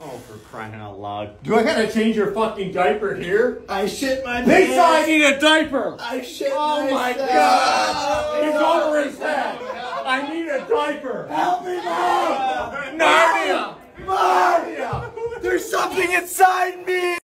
Oh, for crying out loud. Do I gotta change your fucking diaper here? I shit my pants. I need a diaper! I shit Oh my myself. god! He's over his head! I need a diaper! Help me, Mom! Narnia! Narnia! There's something inside me!